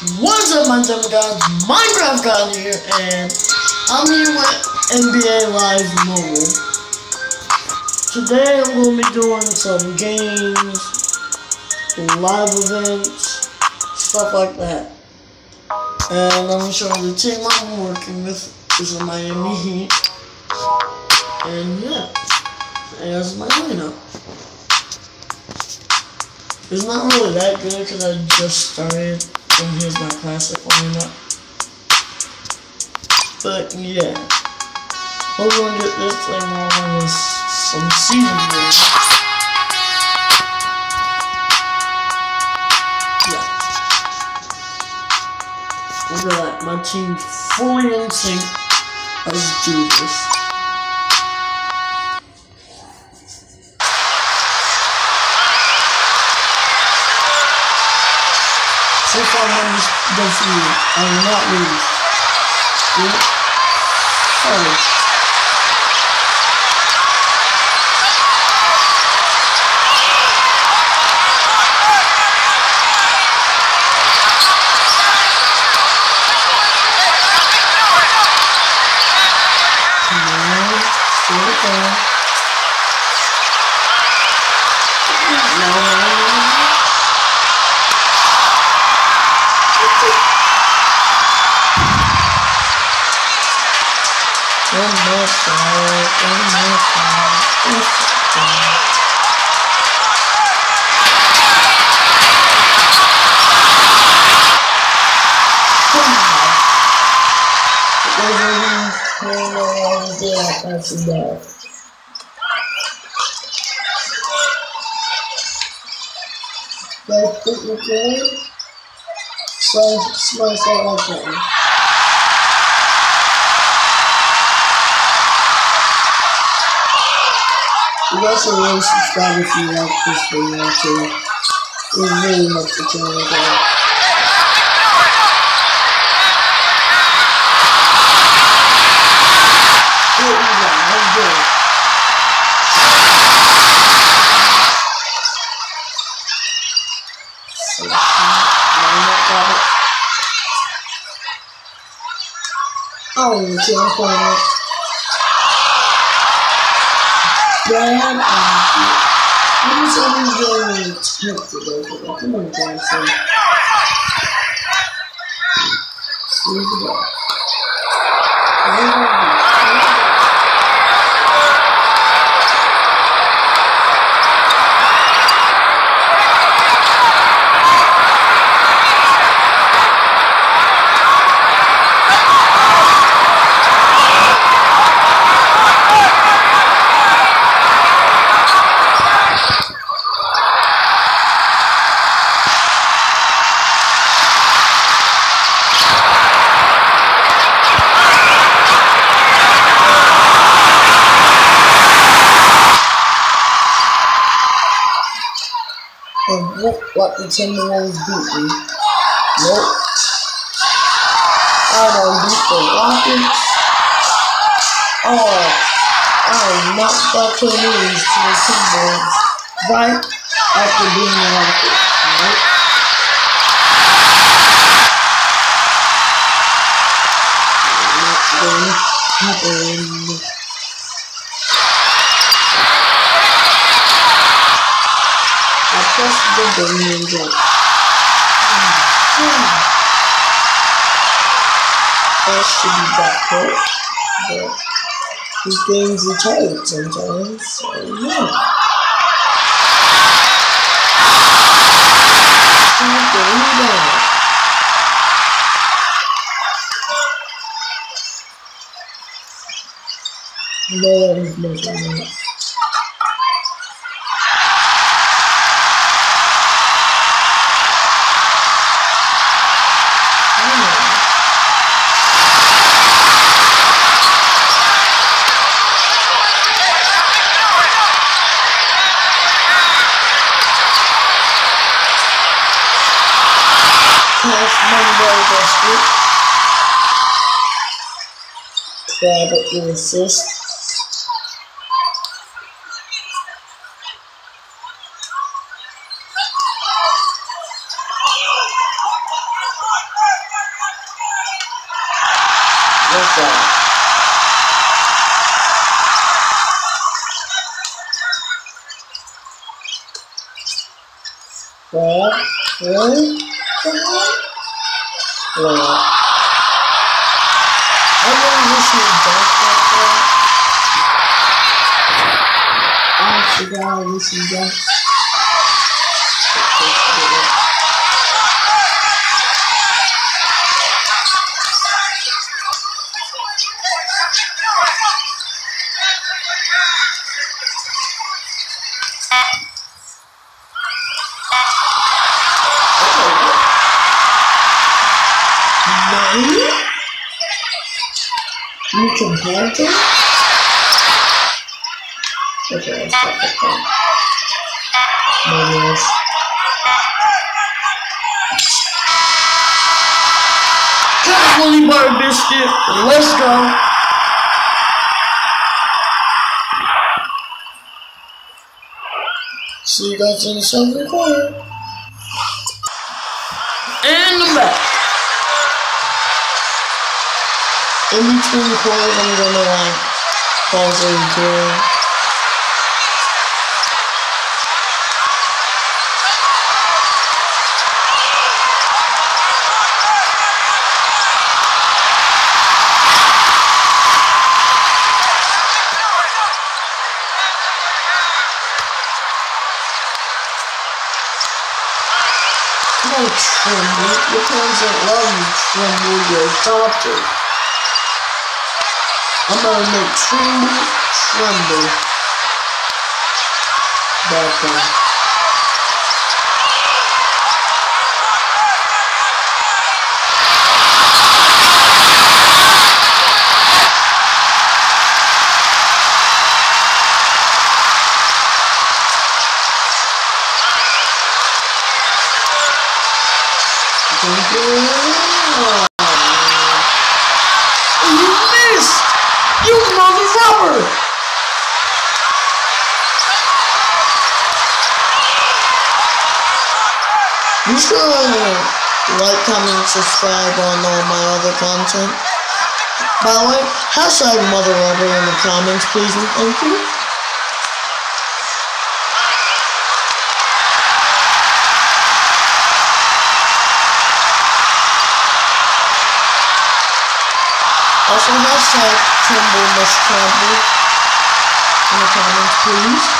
What's up, my Demigods? Minecraft God here, and I'm here with NBA Live Mobile. Today I'm going to be doing some games, live events, stuff like that. And I'm going to show the team I'm working with is the Miami Heat. And yeah, that's my lineup. It's not really that good because I just started. And here's my classic lineup. But yeah. We're gonna get this thing on with some season game. Yeah. At that, my team fully in sync. Let's do this. So far, I'm just defeated. I will not lose. Yeah. Hmm? Sorry. One more shot, one more shot. Oof, yeah. Like, put your game, slice, slice out like that. You guys also really subscribe if you like this video too. It really helps the channel grow. Here we go, let's do it. So, line up, got it. Oh, see, I'm Um, it. Idea. I'm just always getting tempted over it. Come on, Johnson. Here we go. What, the Timberwolves beat me? Nope. I don't beat the Rockets. Oh, I am not to lose to the Timberwolves right after being the Rockets. Nope. Not going to happen. I the Damien Jones. First should be back hurt, but these games are tight sometimes, so yeah. Not the rebound. Nobody's nice Monroe biscuit. Grab it with assist. Let's go. I really wish you would dunk like that. I forgot I wish you dunk. Nine? You? Okay, let's stop. Holy butter biscuit, let's go. See you guys in the second quarter. And I'm back. In between quarters, I'm gonna like the recording. Come on, Tremble. Your parents don't love you, Tremble. You're adopted. I'm gonna make Tremble tremble. Back You should like, comment, subscribe on all my other content. By the way, hashtag mother rubber in the comments, please and thank you. Also hashtag Tremble must tremble in the comments, please.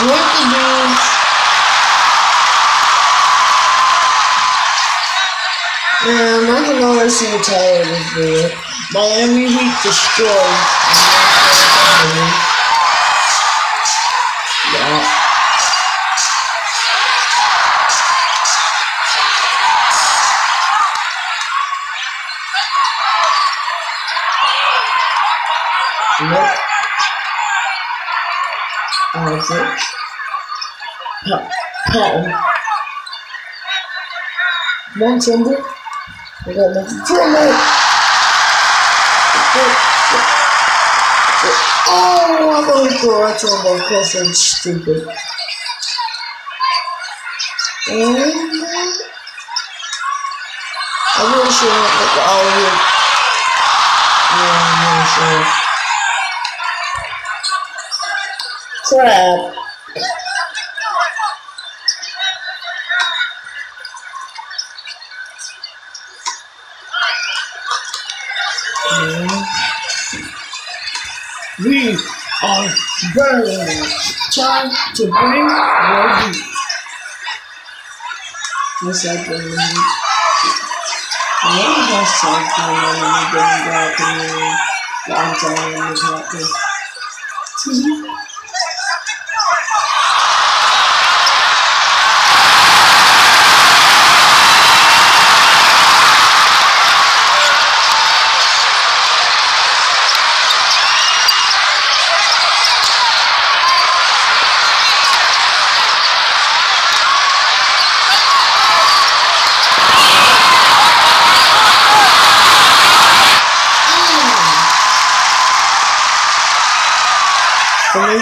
Join the news. Man, I can already see the title of this. Miami Heat destroyed. Yeah. Nope. Aldrich. Pa- Paul. Come on, Trumbull. I got nothing. Trumbull! Oh, I'm going to throw that Trumbull because I'm stupid. And I really should have like the all here. Yeah, I'm really sure. Crap. We are burning. Time to bring heat. What's that going on? What is that song going on in the back in the telling you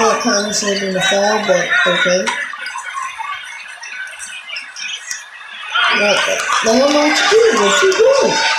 what's kind of sort in the fall, but okay. What? The hell not to do? What you doing?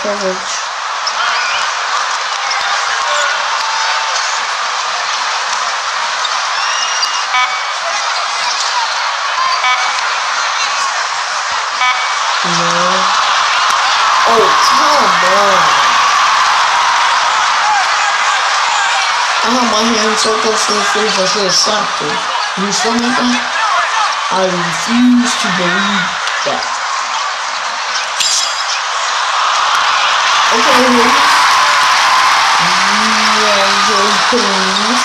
Coverage. No. Oh, come on. I have my hand so close to the face I should have slapped her. You feel me? I refuse to believe that. Okay, ladies. Yeah, please.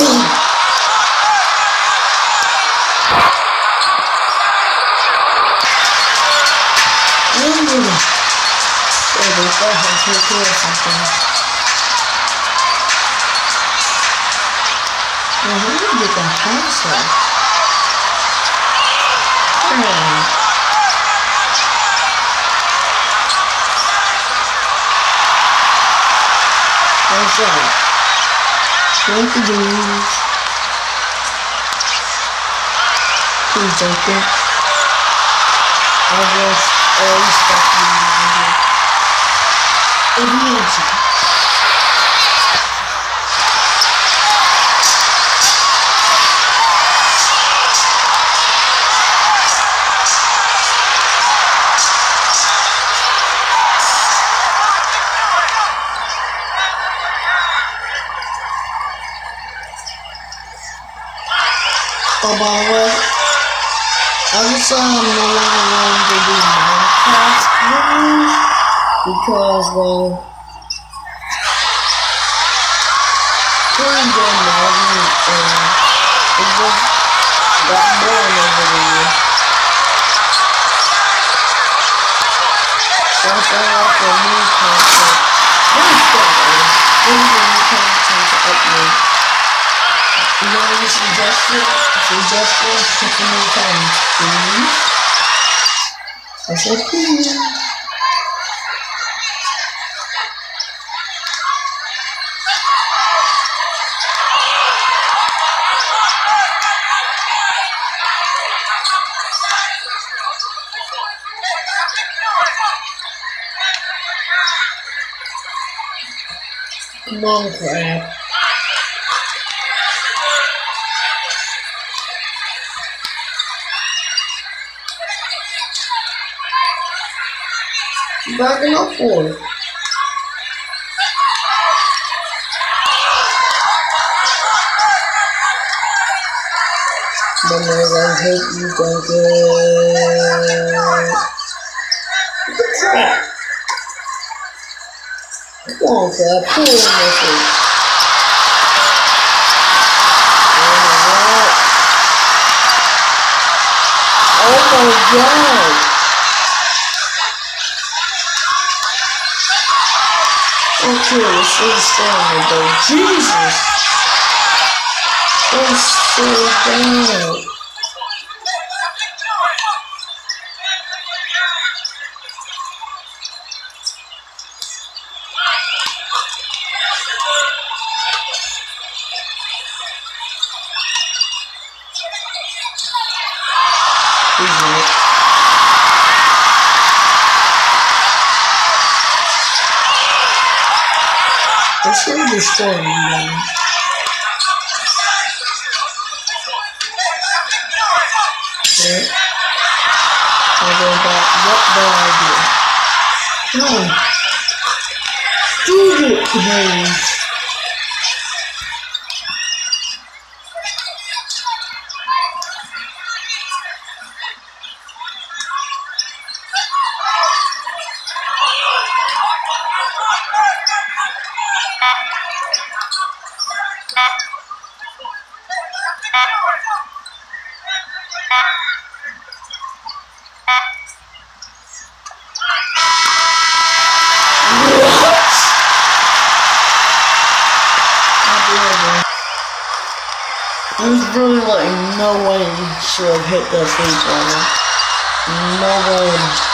Ooh. Yeah, they go ahead and take care of something. Well, how did you get that pencil? Hmm. What's that? What to do? Please don't get. The way, I just um, no longer going to do Minecraft videos because, well, pretty good modding and it just got boring over the year. So I started off with new content. New stuff, New new content to upload. You know any suggestion, suggestions to the new times, please? I said please. Come on, crap. For it. But no, I hate you, Duncan. Come on. Pull. Oh my god. Oh, Okay, let's see the stamina though. Jesus! So bad. See the story then. Okay. I'll go back. What? No. Do it, please. What? There's really like no way he should have hit that level. No way.